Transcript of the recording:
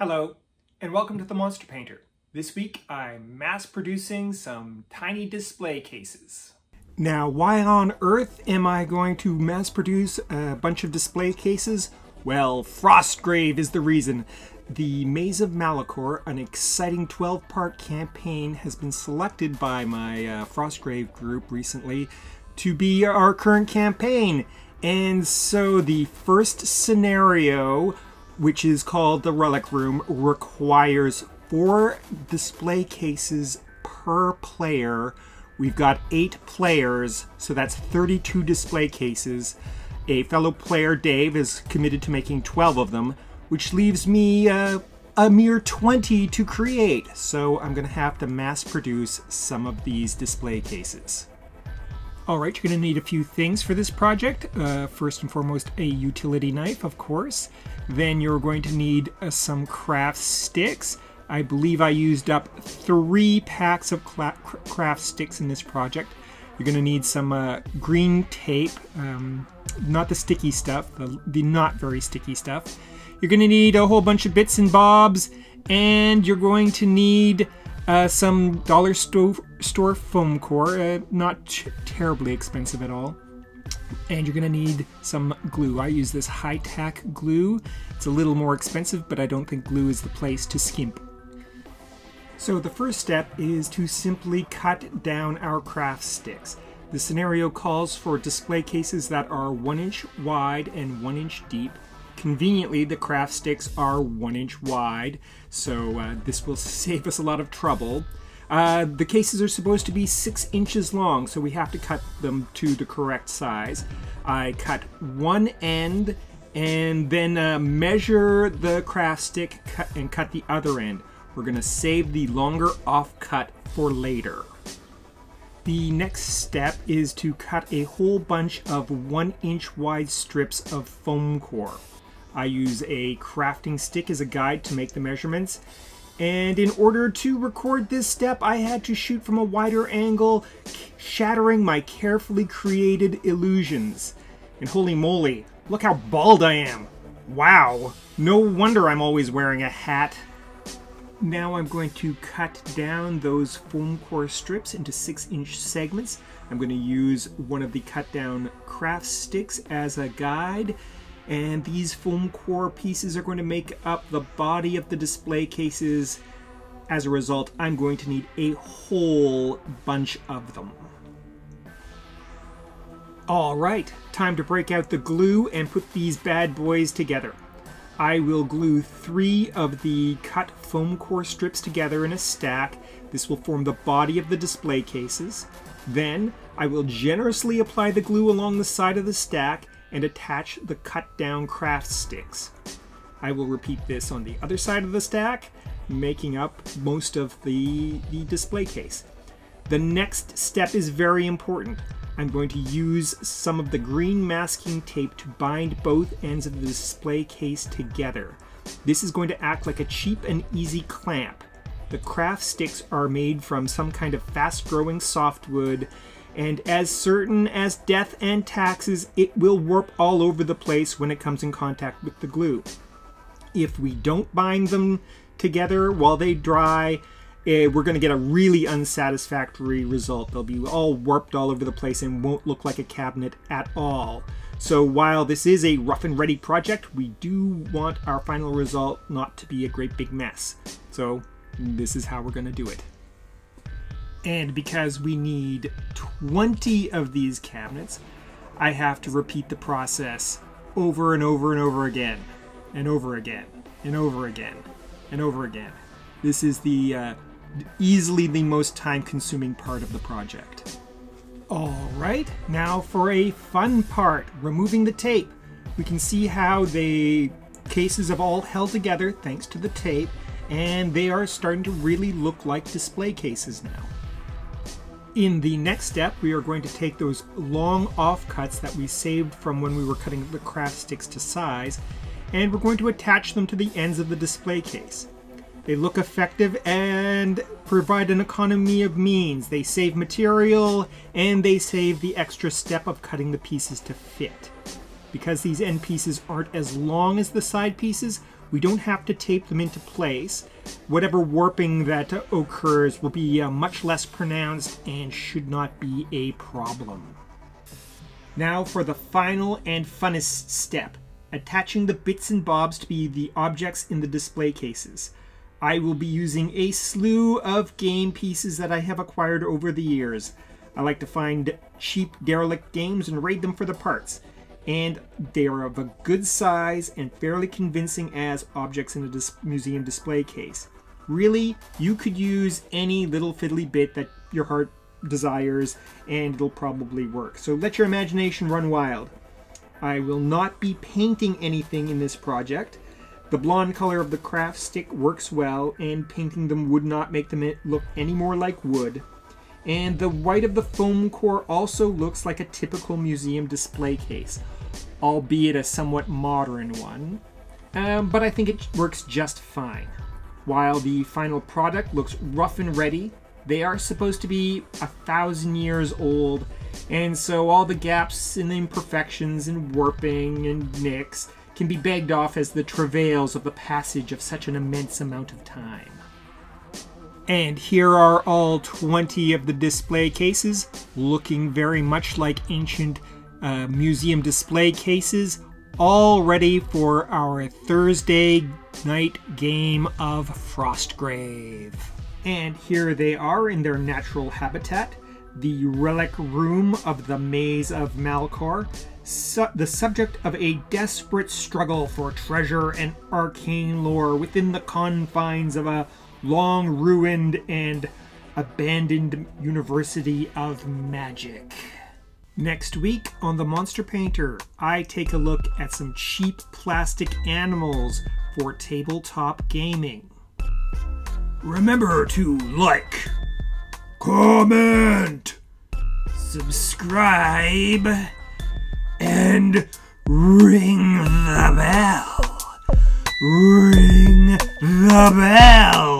Hello, and welcome to the Monster Painter. This week I'm mass producing some tiny display cases. Now, why on earth am I going to mass produce a bunch of display cases? Well, Frostgrave is the reason. The Maze of Malachor, an exciting 12 part campaign, has been selected by my uh, Frostgrave group recently to be our current campaign. And so the first scenario which is called the Relic Room, requires four display cases per player. We've got eight players, so that's 32 display cases. A fellow player, Dave, is committed to making 12 of them, which leaves me uh, a mere 20 to create. So I'm going to have to mass produce some of these display cases. Alright, you're going to need a few things for this project. Uh, first and foremost, a utility knife, of course. Then you're going to need uh, some craft sticks. I believe I used up three packs of craft sticks in this project. You're going to need some uh, green tape, um, not the sticky stuff, the, the not very sticky stuff. You're going to need a whole bunch of bits and bobs, and you're going to need uh, some dollar store, store foam core, uh, not terribly expensive at all. And you're to need some glue. I use this high-tack glue. It's a little more expensive, but I don't think glue is the place to skimp. So the first step is to simply cut down our craft sticks. The scenario calls for display cases that are 1 inch wide and 1 inch deep Conveniently, the craft sticks are one inch wide, so uh, this will save us a lot of trouble. Uh, the cases are supposed to be six inches long, so we have to cut them to the correct size. I cut one end and then uh, measure the craft stick cut and cut the other end. We're going to save the longer offcut for later. The next step is to cut a whole bunch of one inch wide strips of foam core. I use a crafting stick as a guide to make the measurements. And in order to record this step, I had to shoot from a wider angle, shattering my carefully created illusions. And holy moly, look how bald I am! Wow, no wonder I'm always wearing a hat. Now I'm going to cut down those foam core strips into 6 inch segments. I'm going to use one of the cut down craft sticks as a guide and these foam core pieces are going to make up the body of the display cases. As a result, I'm going to need a whole bunch of them. Alright, time to break out the glue and put these bad boys together. I will glue three of the cut foam core strips together in a stack. This will form the body of the display cases. Then, I will generously apply the glue along the side of the stack and attach the cut down craft sticks. I will repeat this on the other side of the stack, making up most of the, the display case. The next step is very important. I'm going to use some of the green masking tape to bind both ends of the display case together. This is going to act like a cheap and easy clamp. The craft sticks are made from some kind of fast growing softwood and as certain as death and taxes, it will warp all over the place when it comes in contact with the glue. If we don't bind them together while they dry, eh, we're going to get a really unsatisfactory result. They'll be all warped all over the place and won't look like a cabinet at all. So while this is a rough and ready project, we do want our final result not to be a great big mess. So this is how we're going to do it. And because we need 20 of these cabinets, I have to repeat the process over and over and over again, and over again, and over again, and over again. This is the uh, easily the most time consuming part of the project. Alright, now for a fun part, removing the tape. We can see how the cases have all held together thanks to the tape, and they are starting to really look like display cases now. In the next step, we are going to take those long offcuts that we saved from when we were cutting the craft sticks to size, and we're going to attach them to the ends of the display case. They look effective and provide an economy of means. They save material, and they save the extra step of cutting the pieces to fit. Because these end pieces aren't as long as the side pieces, We don't have to tape them into place. Whatever warping that occurs will be uh, much less pronounced and should not be a problem. Now for the final and funnest step, attaching the bits and bobs to be the objects in the display cases. I will be using a slew of game pieces that I have acquired over the years. I like to find cheap derelict games and raid them for the parts. And they are of a good size and fairly convincing as objects in a dis museum display case. Really, you could use any little fiddly bit that your heart desires and it'll probably work. So let your imagination run wild. I will not be painting anything in this project. The blonde color of the craft stick works well, and painting them would not make them look any more like wood. And the white of the foam core also looks like a typical museum display case, albeit a somewhat modern one. Um, but I think it works just fine. While the final product looks rough and ready, they are supposed to be a thousand years old, and so all the gaps and imperfections and warping and nicks can be begged off as the travails of the passage of such an immense amount of time. And here are all 20 of the display cases, looking very much like ancient uh, museum display cases, all ready for our Thursday night game of Frostgrave. And here they are in their natural habitat, the relic room of the Maze of Malcor, su the subject of a desperate struggle for treasure and arcane lore within the confines of a long ruined and abandoned University of Magic. Next week on The Monster Painter, I take a look at some cheap plastic animals for tabletop gaming. Remember to like, comment, subscribe, and ring the bell. Ring the bell.